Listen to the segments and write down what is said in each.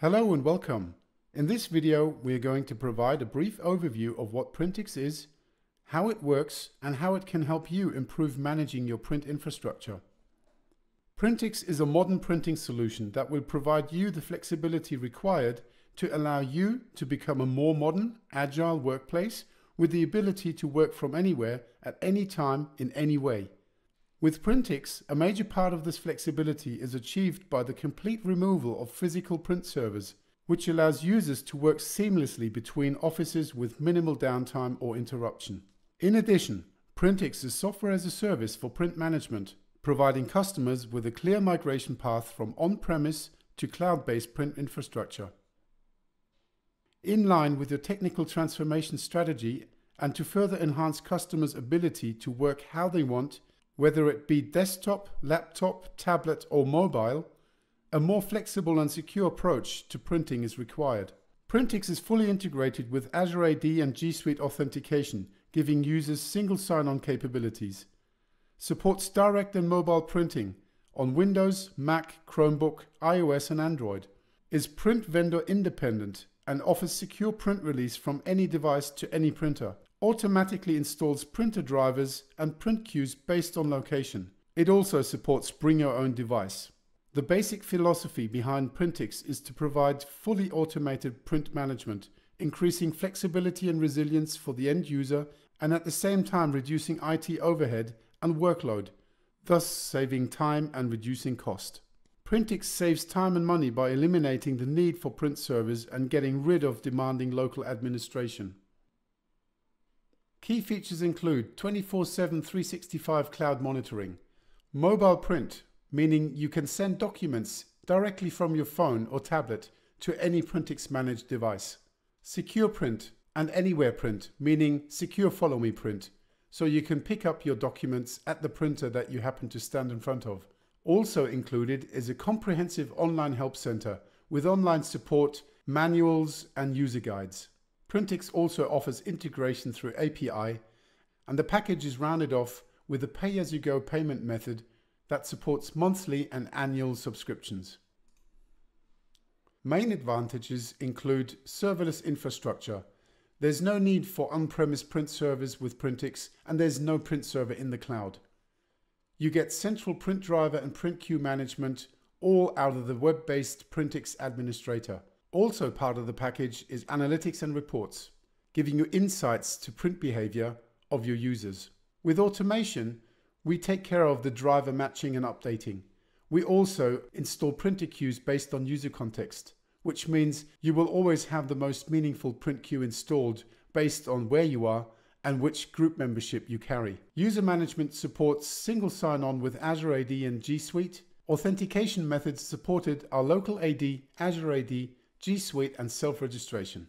Hello and welcome. In this video, we are going to provide a brief overview of what Printix is, how it works, and how it can help you improve managing your print infrastructure. Printix is a modern printing solution that will provide you the flexibility required to allow you to become a more modern, agile workplace with the ability to work from anywhere at any time in any way. With Printix, a major part of this flexibility is achieved by the complete removal of physical print servers, which allows users to work seamlessly between offices with minimal downtime or interruption. In addition, Printix is software as a service for print management, providing customers with a clear migration path from on-premise to cloud-based print infrastructure. In line with your technical transformation strategy and to further enhance customers' ability to work how they want, whether it be desktop, laptop, tablet, or mobile, a more flexible and secure approach to printing is required. Printix is fully integrated with Azure AD and G Suite authentication, giving users single sign-on capabilities. Supports direct and mobile printing on Windows, Mac, Chromebook, iOS and Android. Is print vendor independent and offers secure print release from any device to any printer automatically installs printer drivers and print queues based on location. It also supports bring your own device. The basic philosophy behind Printix is to provide fully automated print management, increasing flexibility and resilience for the end user and at the same time reducing IT overhead and workload, thus saving time and reducing cost. Printix saves time and money by eliminating the need for print servers and getting rid of demanding local administration. Key features include 24-7 365 cloud monitoring, mobile print, meaning you can send documents directly from your phone or tablet to any Printix managed device. Secure print and anywhere print, meaning secure follow me print, so you can pick up your documents at the printer that you happen to stand in front of. Also included is a comprehensive online help center with online support, manuals and user guides. Printix also offers integration through API, and the package is rounded off with a pay-as-you-go payment method that supports monthly and annual subscriptions. Main advantages include serverless infrastructure. There's no need for on-premise print servers with Printix, and there's no print server in the cloud. You get central print driver and print queue management all out of the web-based Printix administrator. Also part of the package is analytics and reports, giving you insights to print behavior of your users. With automation, we take care of the driver matching and updating. We also install printer queues based on user context, which means you will always have the most meaningful print queue installed based on where you are and which group membership you carry. User management supports single sign-on with Azure AD and G Suite. Authentication methods supported are local AD, Azure AD, G Suite and self-registration.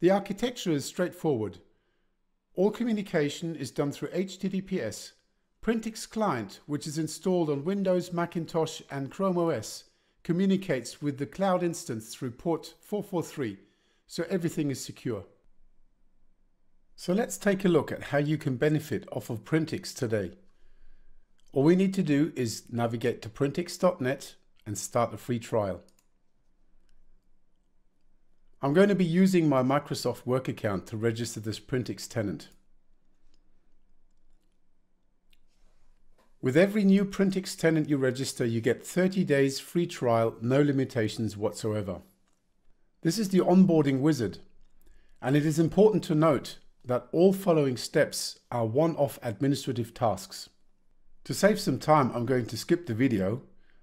The architecture is straightforward. All communication is done through HTTPS. Printix Client, which is installed on Windows, Macintosh and Chrome OS, communicates with the cloud instance through port 443, so everything is secure. So let's take a look at how you can benefit off of Printix today. All we need to do is navigate to printix.net and start a free trial. I'm going to be using my Microsoft Work account to register this Printix tenant. With every new Printix tenant you register, you get 30 days free trial, no limitations whatsoever. This is the onboarding wizard, and it is important to note that all following steps are one-off administrative tasks. To save some time, I'm going to skip the video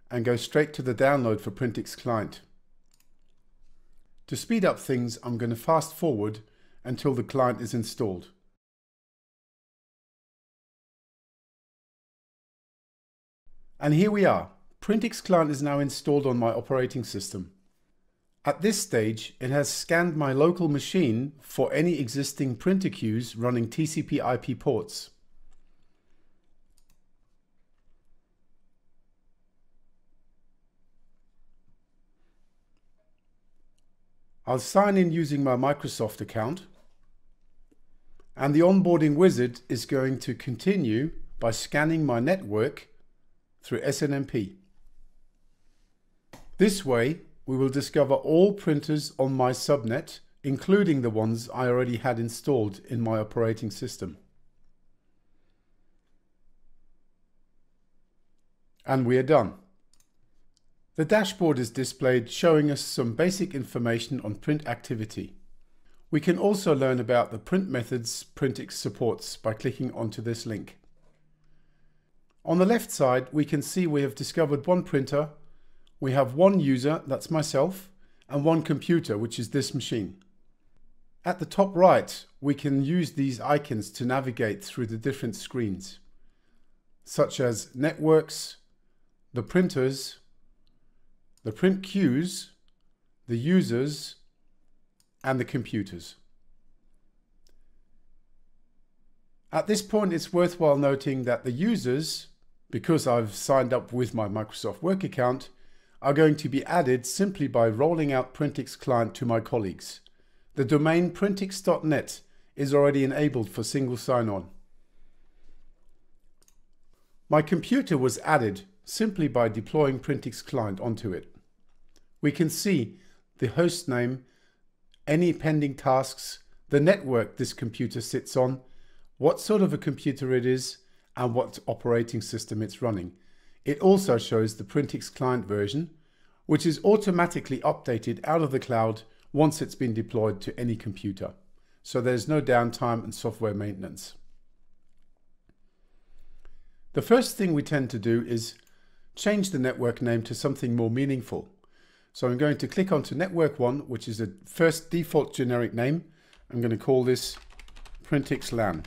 and go straight to the download for Printix client. To speed up things, I'm going to fast forward until the client is installed. And here we are. Printix client is now installed on my operating system. At this stage, it has scanned my local machine for any existing printer queues running TCP IP ports. I'll sign in using my Microsoft account and the onboarding wizard is going to continue by scanning my network through SNMP. This way, we will discover all printers on my subnet, including the ones I already had installed in my operating system. And we are done. The dashboard is displayed showing us some basic information on print activity. We can also learn about the print methods Printix supports by clicking onto this link. On the left side, we can see we have discovered one printer, we have one user, that's myself, and one computer, which is this machine. At the top right, we can use these icons to navigate through the different screens, such as networks, the printers, the print queues, the users, and the computers. At this point, it's worthwhile noting that the users, because I've signed up with my Microsoft Work account, are going to be added simply by rolling out Printix client to my colleagues. The domain printix.net is already enabled for single sign-on. My computer was added simply by deploying Printix client onto it. We can see the host name any pending tasks, the network this computer sits on, what sort of a computer it is, and what operating system it's running. It also shows the Printix client version, which is automatically updated out of the cloud once it's been deployed to any computer. So there's no downtime and software maintenance. The first thing we tend to do is change the network name to something more meaningful. So I'm going to click onto network one, which is the first default generic name. I'm going to call this Printix LAN.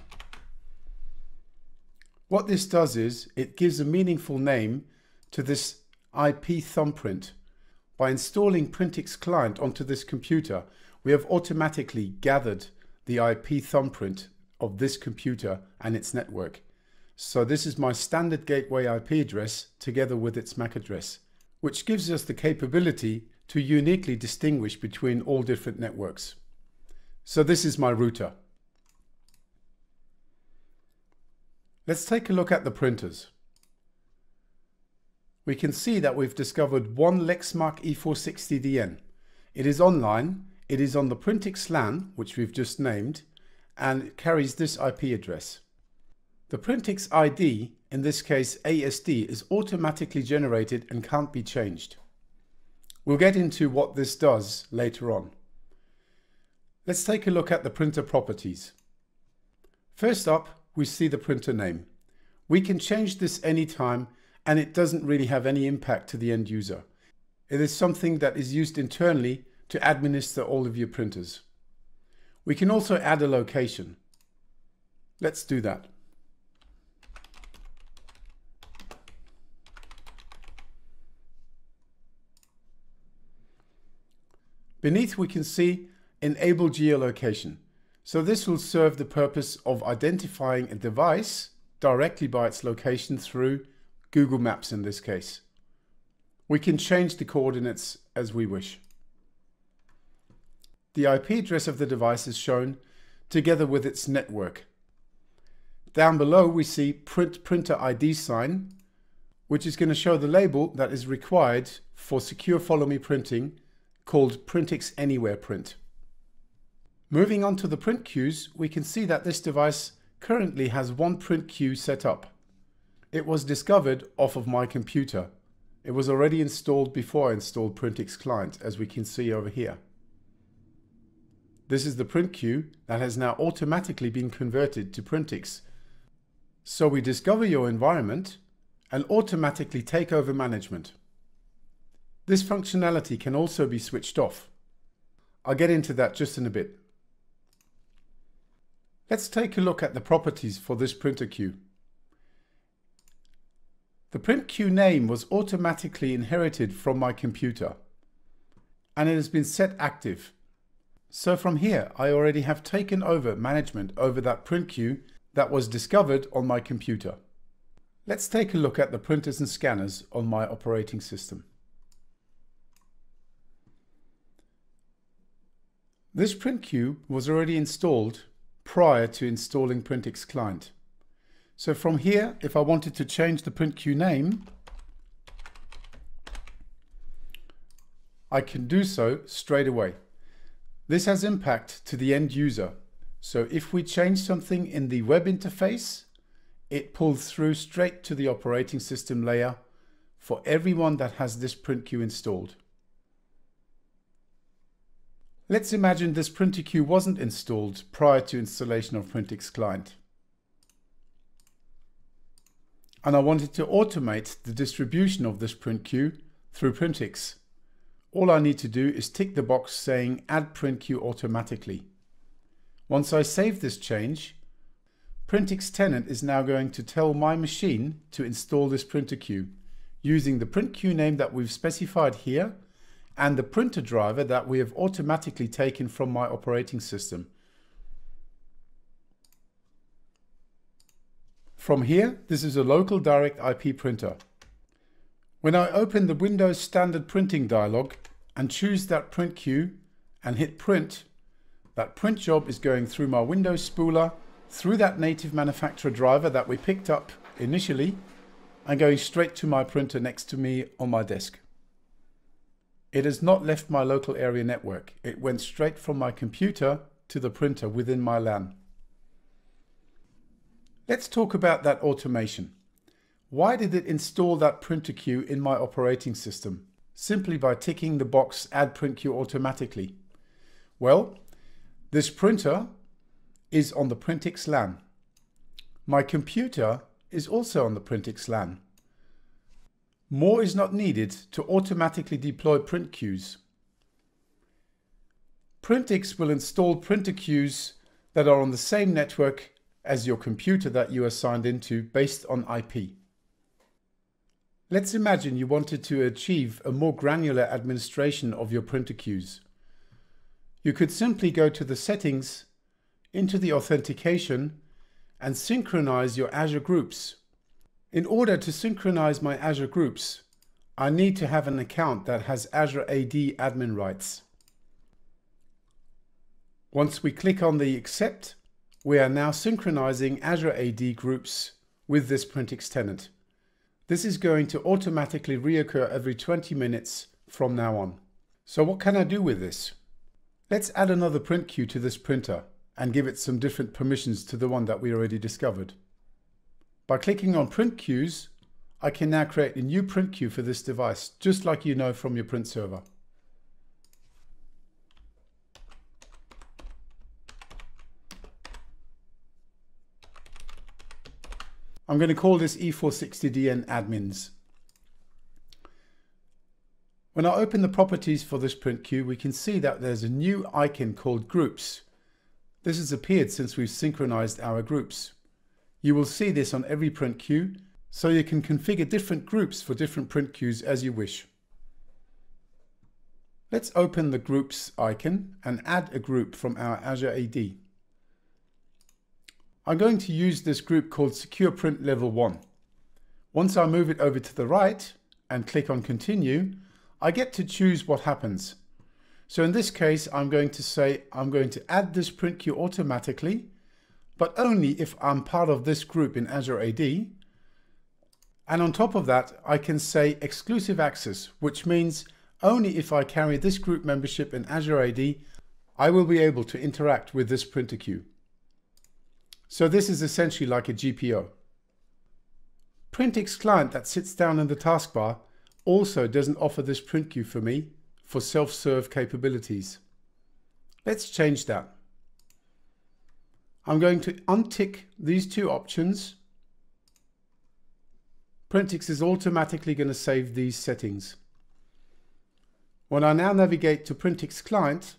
What this does is it gives a meaningful name to this IP thumbprint. By installing Printix client onto this computer, we have automatically gathered the IP thumbprint of this computer and its network. So this is my standard gateway IP address together with its MAC address which gives us the capability to uniquely distinguish between all different networks. So this is my router. Let's take a look at the printers. We can see that we've discovered one Lexmark E460DN. It is online, it is on the Printix LAN, which we've just named, and carries this IP address. The Printix ID, in this case ASD, is automatically generated and can't be changed. We'll get into what this does later on. Let's take a look at the printer properties. First up, we see the printer name. We can change this anytime and it doesn't really have any impact to the end user. It is something that is used internally to administer all of your printers. We can also add a location. Let's do that. Beneath we can see enable geolocation. So this will serve the purpose of identifying a device directly by its location through Google Maps in this case. We can change the coordinates as we wish. The IP address of the device is shown together with its network. Down below we see print printer ID sign, which is going to show the label that is required for secure follow me printing called Printix Anywhere Print. Moving on to the print queues, we can see that this device currently has one print queue set up. It was discovered off of my computer. It was already installed before I installed Printix Client, as we can see over here. This is the print queue that has now automatically been converted to Printix. So we discover your environment and automatically take over management. This functionality can also be switched off. I'll get into that just in a bit. Let's take a look at the properties for this printer queue. The print queue name was automatically inherited from my computer and it has been set active. So from here, I already have taken over management over that print queue that was discovered on my computer. Let's take a look at the printers and scanners on my operating system. This print queue was already installed prior to installing Printix client. So from here, if I wanted to change the print queue name, I can do so straight away. This has impact to the end user. So if we change something in the web interface, it pulls through straight to the operating system layer for everyone that has this print queue installed. Let's imagine this printer queue wasn't installed prior to installation of Printix client. And I wanted to automate the distribution of this print queue through Printix. All I need to do is tick the box saying add print queue automatically. Once I save this change, Printix tenant is now going to tell my machine to install this printer queue using the print queue name that we've specified here and the printer driver that we have automatically taken from my operating system. From here, this is a local direct IP printer. When I open the Windows Standard Printing dialog and choose that print queue and hit print, that print job is going through my Windows spooler, through that native manufacturer driver that we picked up initially, and going straight to my printer next to me on my desk. It has not left my local area network. It went straight from my computer to the printer within my LAN. Let's talk about that automation. Why did it install that printer queue in my operating system? Simply by ticking the box Add Print Queue automatically. Well, this printer is on the Printix LAN. My computer is also on the Printix LAN. More is not needed to automatically deploy print queues. Printix will install printer queues that are on the same network as your computer that you are signed into based on IP. Let's imagine you wanted to achieve a more granular administration of your printer queues. You could simply go to the settings, into the authentication, and synchronize your Azure groups in order to synchronize my Azure groups, I need to have an account that has Azure AD admin rights. Once we click on the accept, we are now synchronizing Azure AD groups with this Printix tenant. This is going to automatically reoccur every 20 minutes from now on. So what can I do with this? Let's add another print queue to this printer and give it some different permissions to the one that we already discovered. By clicking on print queues, I can now create a new print queue for this device, just like you know from your print server. I'm going to call this E460DN admins. When I open the properties for this print queue, we can see that there's a new icon called groups. This has appeared since we've synchronized our groups. You will see this on every print queue, so you can configure different groups for different print queues as you wish. Let's open the groups icon and add a group from our Azure AD. I'm going to use this group called Secure Print Level 1. Once I move it over to the right and click on Continue, I get to choose what happens. So in this case, I'm going to say I'm going to add this print queue automatically but only if I'm part of this group in Azure AD. And on top of that, I can say exclusive access, which means only if I carry this group membership in Azure AD, I will be able to interact with this printer queue. So this is essentially like a GPO. Printix client that sits down in the taskbar also doesn't offer this print queue for me for self-serve capabilities. Let's change that. I'm going to untick these two options. Printix is automatically going to save these settings. When I now navigate to Printix client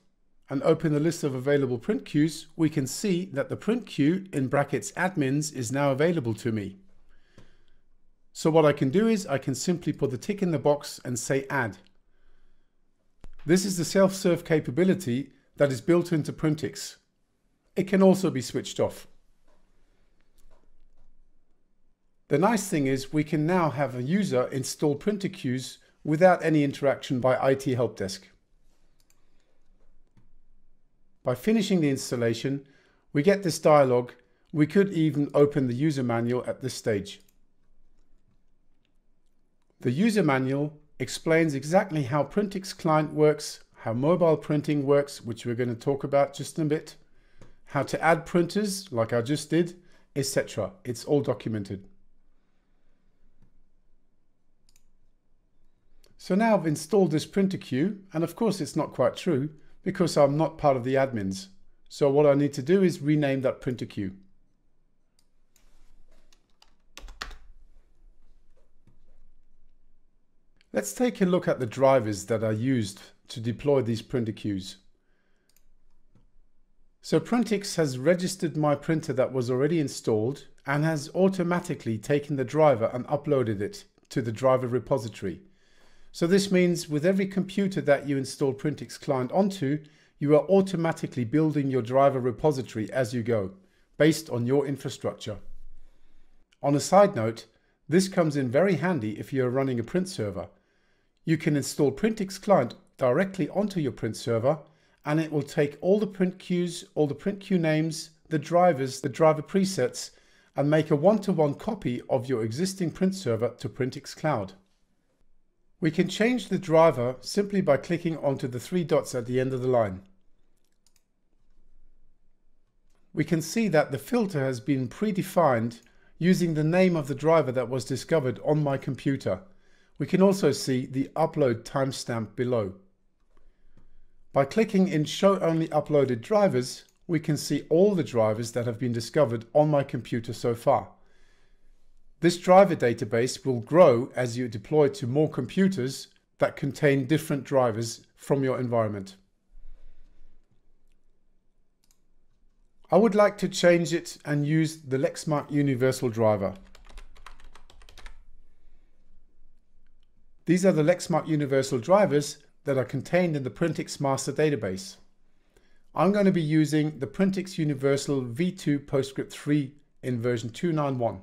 and open the list of available print queues, we can see that the print queue in brackets admins is now available to me. So what I can do is I can simply put the tick in the box and say add. This is the self-serve capability that is built into Printix. It can also be switched off. The nice thing is we can now have a user install printer queues without any interaction by IT Help Desk. By finishing the installation, we get this dialog. We could even open the user manual at this stage. The user manual explains exactly how Printix client works, how mobile printing works, which we're going to talk about just in a bit, how to add printers like I just did, etc. It's all documented. So now I've installed this printer queue, and of course it's not quite true because I'm not part of the admins. So what I need to do is rename that printer queue. Let's take a look at the drivers that are used to deploy these printer queues. So Printix has registered my printer that was already installed and has automatically taken the driver and uploaded it to the driver repository. So this means with every computer that you install Printix client onto, you are automatically building your driver repository as you go, based on your infrastructure. On a side note, this comes in very handy if you are running a print server. You can install Printix client directly onto your print server and it will take all the print queues, all the print queue names, the drivers, the driver presets, and make a one-to-one -one copy of your existing print server to Printix Cloud. We can change the driver simply by clicking onto the three dots at the end of the line. We can see that the filter has been predefined using the name of the driver that was discovered on my computer. We can also see the upload timestamp below. By clicking in Show Only Uploaded Drivers, we can see all the drivers that have been discovered on my computer so far. This driver database will grow as you deploy to more computers that contain different drivers from your environment. I would like to change it and use the Lexmark Universal driver. These are the Lexmark Universal drivers that are contained in the Printix master database. I'm going to be using the Printix Universal v2 PostScript 3 in version 291.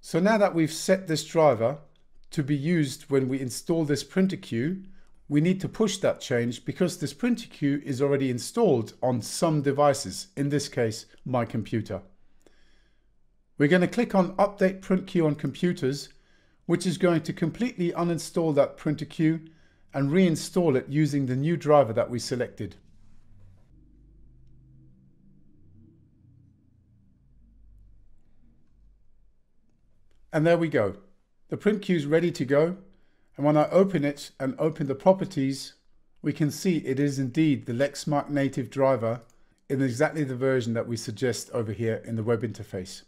So now that we've set this driver to be used when we install this printer queue, we need to push that change because this printer queue is already installed on some devices, in this case, my computer. We're going to click on Update Print Queue on Computers, which is going to completely uninstall that printer queue and reinstall it using the new driver that we selected. And there we go. The print queue is ready to go. And when I open it and open the properties, we can see it is indeed the Lexmark native driver in exactly the version that we suggest over here in the web interface.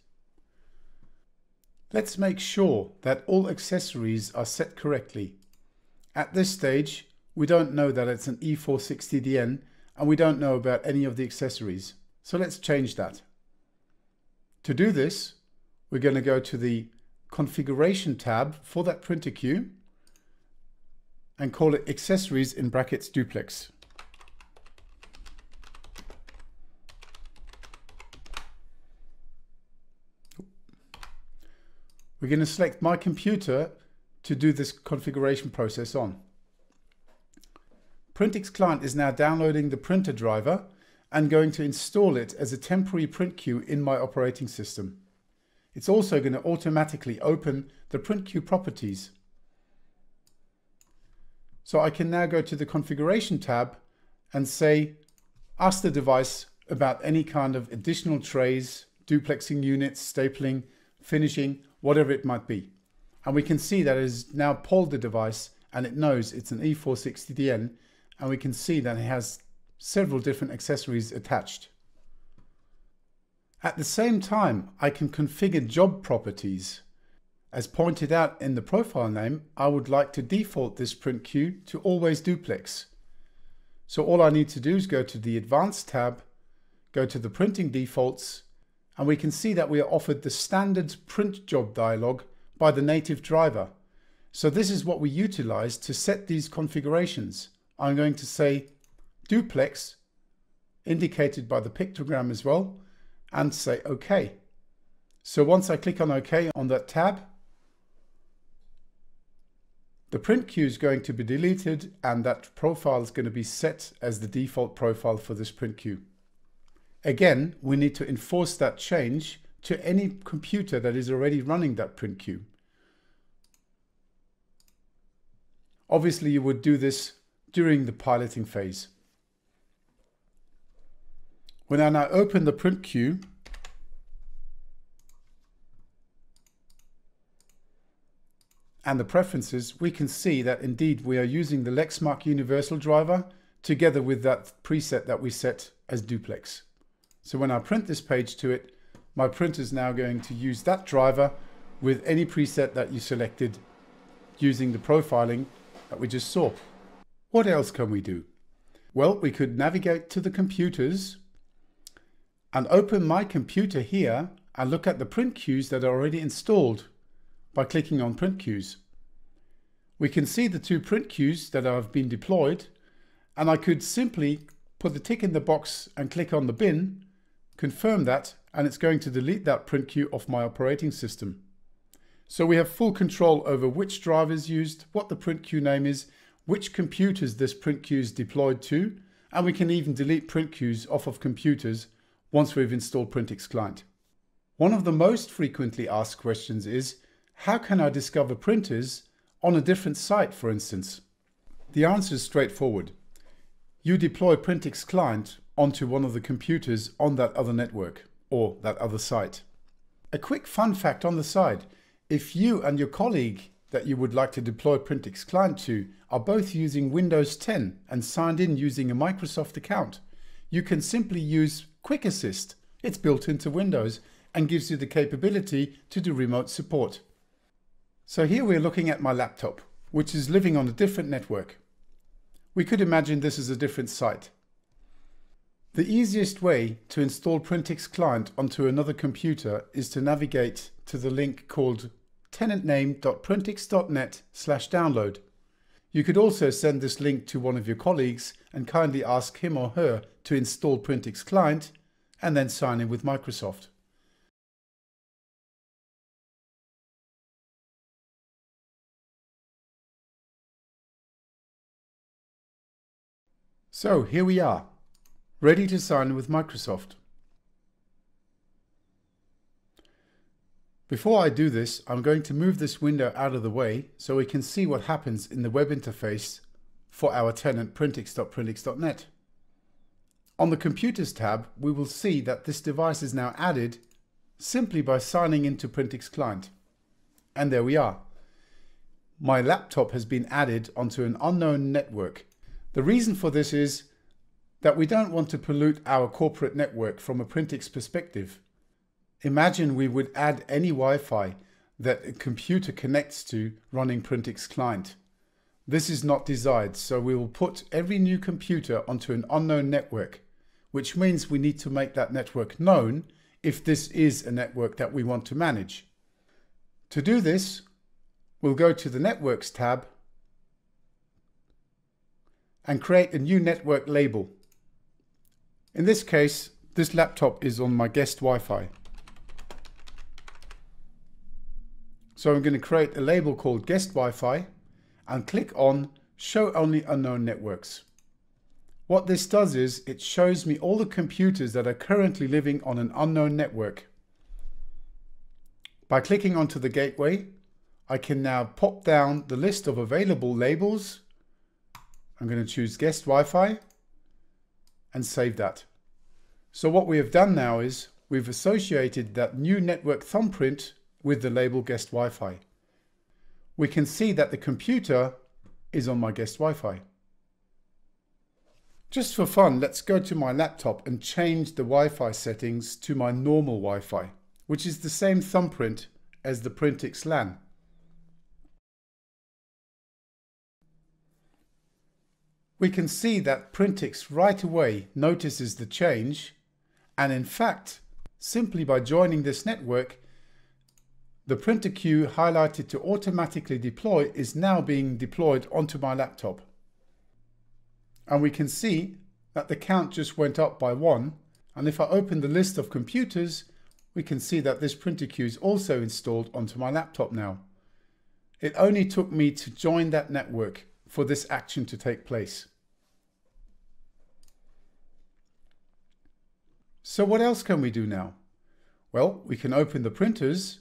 Let's make sure that all accessories are set correctly. At this stage, we don't know that it's an E460DN and we don't know about any of the accessories. So let's change that. To do this, we're going to go to the configuration tab for that printer queue and call it accessories in brackets duplex. We're going to select my computer to do this configuration process on. Printix client is now downloading the printer driver and going to install it as a temporary print queue in my operating system. It's also going to automatically open the print queue properties. So I can now go to the configuration tab and say, ask the device about any kind of additional trays, duplexing units, stapling, finishing, whatever it might be. And we can see that it has now polled the device and it knows it's an E460DN and we can see that it has several different accessories attached. At the same time, I can configure job properties. As pointed out in the profile name, I would like to default this print queue to always duplex. So all I need to do is go to the Advanced tab, go to the Printing Defaults, and we can see that we are offered the standard print job dialog by the native driver. So this is what we utilize to set these configurations. I'm going to say duplex, indicated by the pictogram as well, and say OK. So once I click on OK on that tab, the print queue is going to be deleted and that profile is going to be set as the default profile for this print queue. Again, we need to enforce that change to any computer that is already running that print queue. Obviously, you would do this during the piloting phase. When I now open the print queue, and the preferences, we can see that indeed we are using the Lexmark Universal driver together with that preset that we set as duplex. So when I print this page to it, my printer is now going to use that driver with any preset that you selected using the profiling that we just saw. What else can we do? Well, we could navigate to the computers and open my computer here and look at the print queues that are already installed by clicking on print queues. We can see the two print queues that have been deployed and I could simply put the tick in the box and click on the bin, confirm that and it's going to delete that print queue off my operating system. So we have full control over which drive is used, what the print queue name is, which computers this print queue is deployed to, and we can even delete print queues off of computers once we've installed Printix Client. One of the most frequently asked questions is, how can I discover printers on a different site, for instance? The answer is straightforward. You deploy Printix Client onto one of the computers on that other network or that other site. A quick fun fact on the side, if you and your colleague that you would like to deploy Printix Client to are both using Windows 10 and signed in using a Microsoft account, you can simply use Quick Assist. It's built into Windows and gives you the capability to do remote support. So here we're looking at my laptop, which is living on a different network. We could imagine this is a different site. The easiest way to install Printix Client onto another computer is to navigate to the link called tenantname.printix.net slash download. You could also send this link to one of your colleagues and kindly ask him or her to install Printix Client and then sign in with Microsoft. So here we are, ready to sign with Microsoft. Before I do this, I'm going to move this window out of the way so we can see what happens in the web interface for our tenant printix.printix.net. On the Computers tab, we will see that this device is now added simply by signing into Printix Client. And there we are. My laptop has been added onto an unknown network the reason for this is that we don't want to pollute our corporate network from a Printix perspective. Imagine we would add any Wi-Fi that a computer connects to running Printix client. This is not desired, so we will put every new computer onto an unknown network, which means we need to make that network known if this is a network that we want to manage. To do this, we'll go to the Networks tab and create a new network label. In this case, this laptop is on my guest Wi-Fi. So I'm going to create a label called guest Wi-Fi and click on show only unknown networks. What this does is it shows me all the computers that are currently living on an unknown network. By clicking onto the gateway, I can now pop down the list of available labels I'm going to choose guest Wi-Fi and save that. So what we have done now is we've associated that new network thumbprint with the label guest Wi-Fi. We can see that the computer is on my guest Wi-Fi. Just for fun, let's go to my laptop and change the Wi-Fi settings to my normal Wi-Fi, which is the same thumbprint as the Printix LAN. We can see that Printix right away notices the change and in fact simply by joining this network the printer queue highlighted to automatically deploy is now being deployed onto my laptop. And we can see that the count just went up by one and if I open the list of computers we can see that this printer queue is also installed onto my laptop now. It only took me to join that network for this action to take place. So what else can we do now? Well, we can open the printers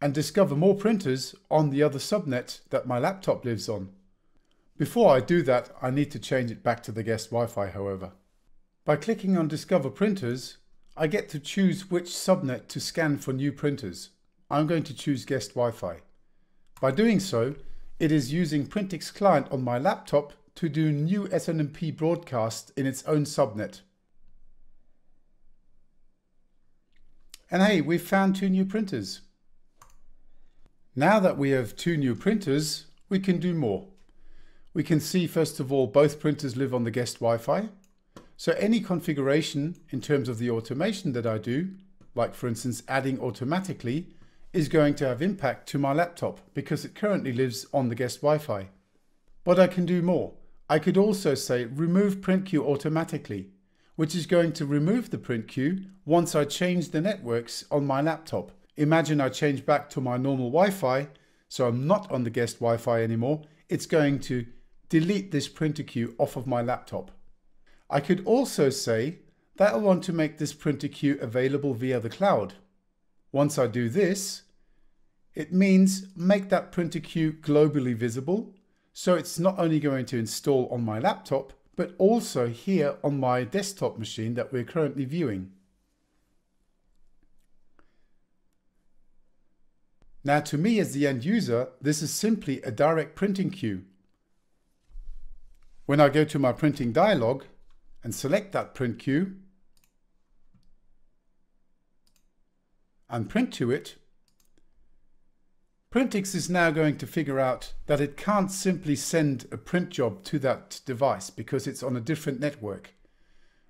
and discover more printers on the other subnet that my laptop lives on. Before I do that, I need to change it back to the guest Wi-Fi, however. By clicking on Discover Printers, I get to choose which subnet to scan for new printers. I'm going to choose guest Wi-Fi. By doing so, it is using Printix client on my laptop to do new SNMP broadcast in its own subnet. And hey, we've found two new printers. Now that we have two new printers, we can do more. We can see first of all both printers live on the guest Wi-Fi. So any configuration in terms of the automation that I do, like for instance adding automatically, is going to have impact to my laptop because it currently lives on the guest Wi-Fi. But I can do more. I could also say remove print queue automatically, which is going to remove the print queue once I change the networks on my laptop. Imagine I change back to my normal Wi-Fi, so I'm not on the guest Wi-Fi anymore. It's going to delete this printer queue off of my laptop. I could also say that I want to make this printer queue available via the cloud. Once I do this, it means make that printer queue globally visible. So it's not only going to install on my laptop, but also here on my desktop machine that we're currently viewing. Now to me as the end user, this is simply a direct printing queue. When I go to my printing dialog and select that print queue and print to it, Printix is now going to figure out that it can't simply send a print job to that device because it's on a different network.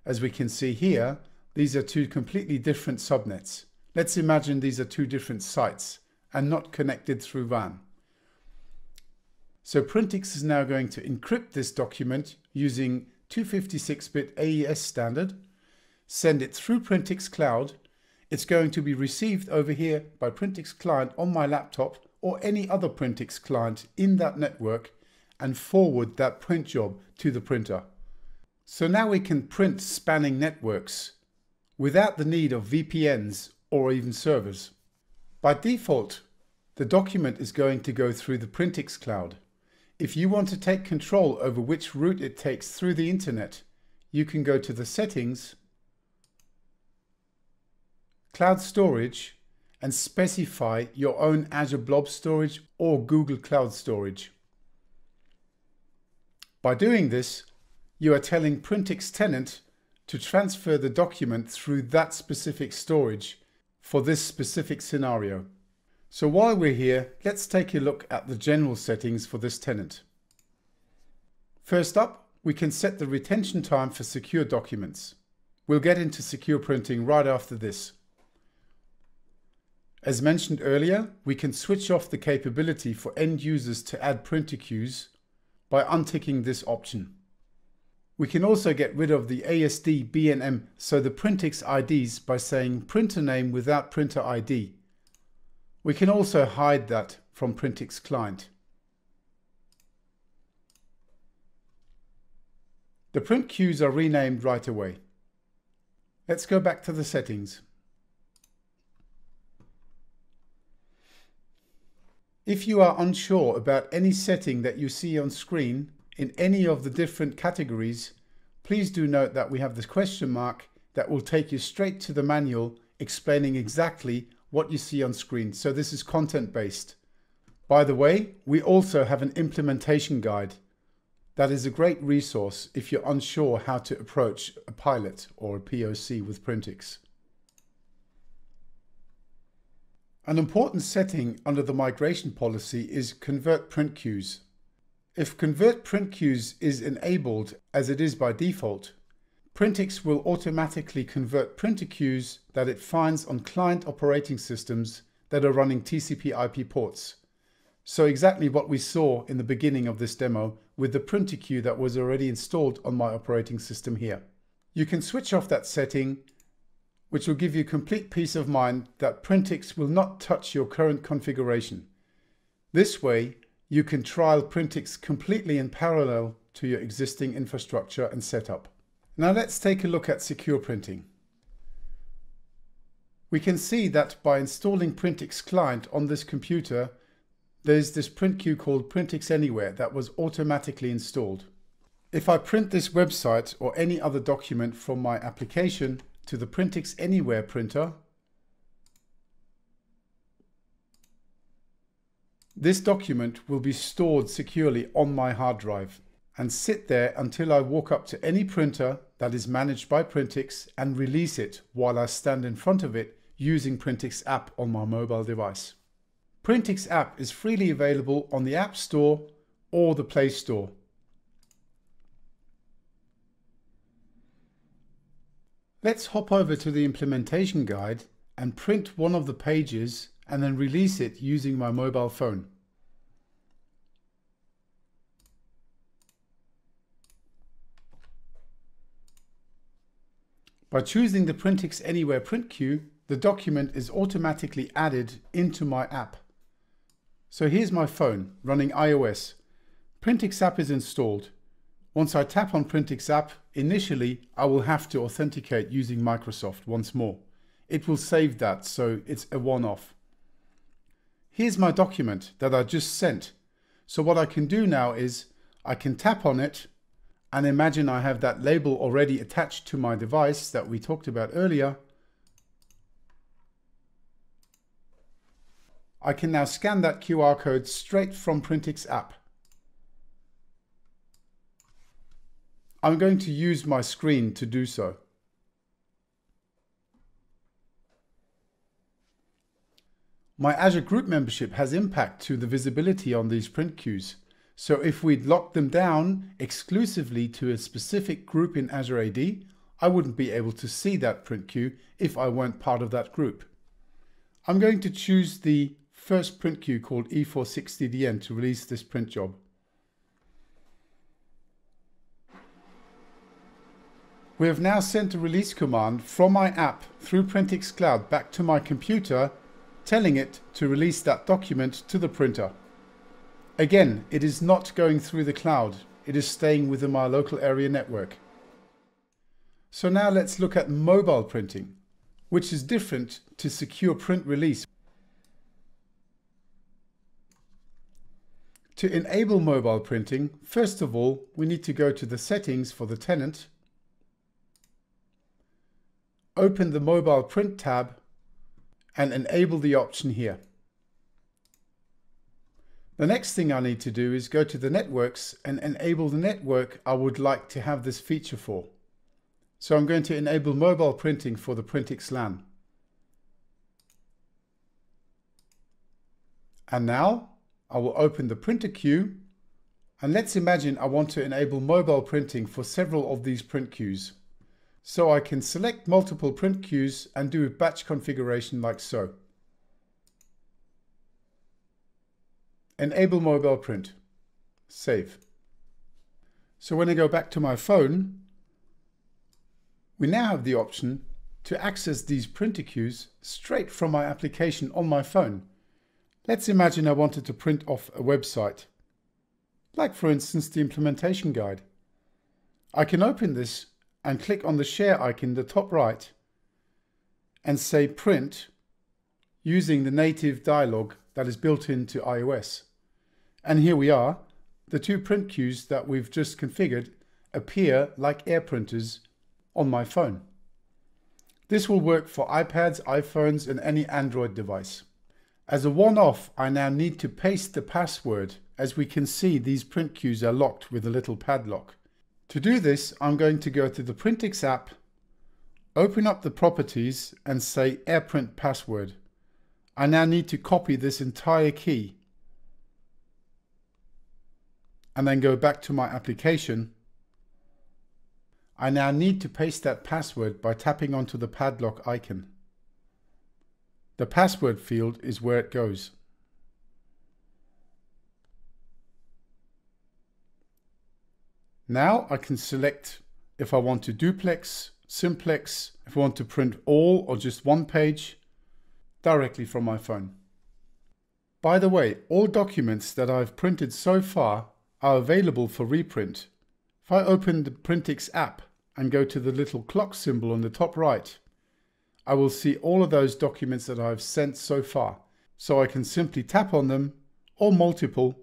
As we can see here, these are two completely different subnets. Let's imagine these are two different sites and not connected through WAN. So Printix is now going to encrypt this document using 256-bit AES standard, send it through Printix Cloud. It's going to be received over here by Printix client on my laptop or any other Printix client in that network and forward that print job to the printer. So now we can print spanning networks without the need of VPNs or even servers. By default, the document is going to go through the Printix cloud. If you want to take control over which route it takes through the internet, you can go to the settings, cloud storage, and specify your own Azure Blob Storage or Google Cloud Storage. By doing this, you are telling Printix tenant to transfer the document through that specific storage for this specific scenario. So while we're here, let's take a look at the general settings for this tenant. First up, we can set the retention time for secure documents. We'll get into secure printing right after this. As mentioned earlier, we can switch off the capability for end users to add printer queues by unticking this option. We can also get rid of the ASD BNM, so the Printix IDs by saying printer name without printer ID. We can also hide that from Printix client. The print queues are renamed right away. Let's go back to the settings. If you are unsure about any setting that you see on screen in any of the different categories, please do note that we have this question mark that will take you straight to the manual explaining exactly what you see on screen. So this is content based. By the way, we also have an implementation guide. That is a great resource if you're unsure how to approach a pilot or a POC with Printix. An important setting under the migration policy is convert print queues. If convert print queues is enabled as it is by default, Printix will automatically convert printer queues that it finds on client operating systems that are running TCP IP ports. So exactly what we saw in the beginning of this demo with the printer queue that was already installed on my operating system here. You can switch off that setting which will give you complete peace of mind that Printix will not touch your current configuration. This way, you can trial Printix completely in parallel to your existing infrastructure and setup. Now let's take a look at secure printing. We can see that by installing Printix client on this computer, there's this print queue called Printix Anywhere that was automatically installed. If I print this website or any other document from my application to the Printix Anywhere printer, this document will be stored securely on my hard drive and sit there until I walk up to any printer that is managed by Printix and release it while I stand in front of it using Printix app on my mobile device. Printix app is freely available on the App Store or the Play Store. Let's hop over to the implementation guide and print one of the pages and then release it using my mobile phone. By choosing the Printix Anywhere print queue, the document is automatically added into my app. So here's my phone running iOS. Printix app is installed. Once I tap on Printix app, initially I will have to authenticate using Microsoft once more. It will save that, so it's a one-off. Here's my document that I just sent. So what I can do now is I can tap on it and imagine I have that label already attached to my device that we talked about earlier. I can now scan that QR code straight from Printix app. I'm going to use my screen to do so. My Azure Group membership has impact to the visibility on these print queues. So if we'd locked them down exclusively to a specific group in Azure AD, I wouldn't be able to see that print queue if I weren't part of that group. I'm going to choose the first print queue called E460DN to release this print job. We have now sent a release command from my app through Printix Cloud back to my computer, telling it to release that document to the printer. Again, it is not going through the cloud. It is staying within my local area network. So now let's look at mobile printing, which is different to secure print release. To enable mobile printing, first of all, we need to go to the settings for the tenant, open the mobile print tab and enable the option here. The next thing I need to do is go to the networks and enable the network I would like to have this feature for. So I'm going to enable mobile printing for the Printix LAN. And now I will open the printer queue and let's imagine I want to enable mobile printing for several of these print queues. So I can select multiple print queues and do a batch configuration like so. Enable mobile print. Save. So when I go back to my phone, we now have the option to access these printer queues straight from my application on my phone. Let's imagine I wanted to print off a website, like for instance the implementation guide. I can open this and click on the share icon in the top right and say print using the native dialog that is built into iOS. And here we are. The two print queues that we've just configured appear like air printers on my phone. This will work for iPads, iPhones and any Android device. As a one-off, I now need to paste the password. As we can see, these print queues are locked with a little padlock. To do this, I'm going to go to the Printix app, open up the properties and say AirPrint password. I now need to copy this entire key and then go back to my application, I now need to paste that password by tapping onto the padlock icon. The password field is where it goes. Now I can select if I want to duplex, simplex, if I want to print all or just one page directly from my phone. By the way, all documents that I've printed so far are available for reprint. If I open the Printix app and go to the little clock symbol on the top right, I will see all of those documents that I've sent so far. So I can simply tap on them, or multiple,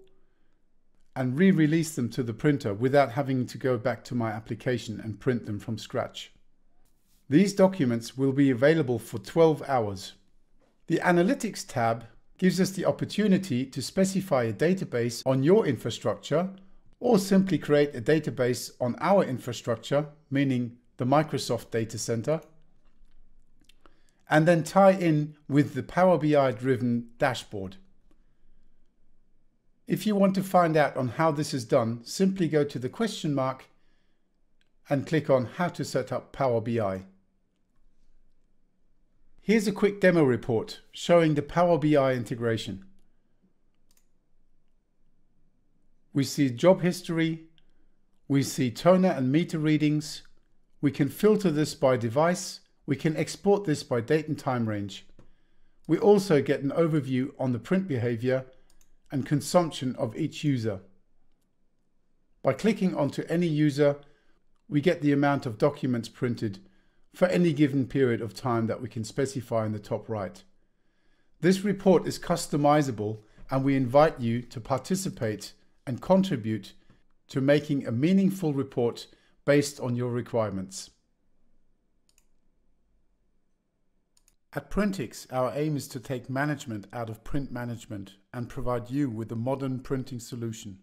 and re-release them to the printer without having to go back to my application and print them from scratch. These documents will be available for 12 hours. The Analytics tab gives us the opportunity to specify a database on your infrastructure or simply create a database on our infrastructure, meaning the Microsoft data center, and then tie in with the Power BI driven dashboard. If you want to find out on how this is done, simply go to the question mark and click on how to set up Power BI. Here's a quick demo report showing the Power BI integration. We see job history, we see toner and meter readings, we can filter this by device, we can export this by date and time range. We also get an overview on the print behavior and consumption of each user. By clicking onto any user, we get the amount of documents printed for any given period of time that we can specify in the top right. This report is customizable and we invite you to participate and contribute to making a meaningful report based on your requirements. At Printix, our aim is to take management out of print management and provide you with a modern printing solution.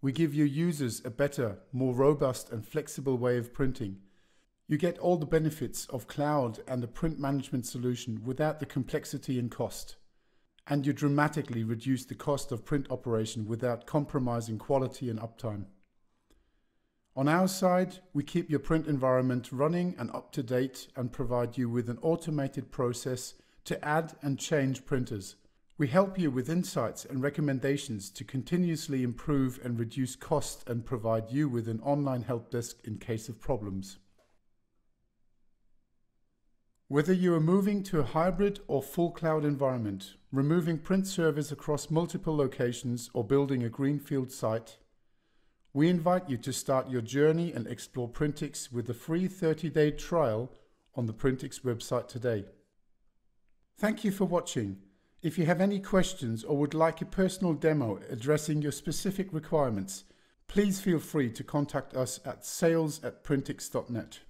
We give your users a better, more robust and flexible way of printing you get all the benefits of cloud and a print management solution without the complexity and cost. And you dramatically reduce the cost of print operation without compromising quality and uptime. On our side, we keep your print environment running and up to date and provide you with an automated process to add and change printers. We help you with insights and recommendations to continuously improve and reduce cost and provide you with an online help desk in case of problems. Whether you are moving to a hybrid or full cloud environment, removing print servers across multiple locations or building a greenfield site, we invite you to start your journey and explore Printix with a free 30-day trial on the Printix website today. Thank you for watching. If you have any questions or would like a personal demo addressing your specific requirements, please feel free to contact us at sales at printix.net.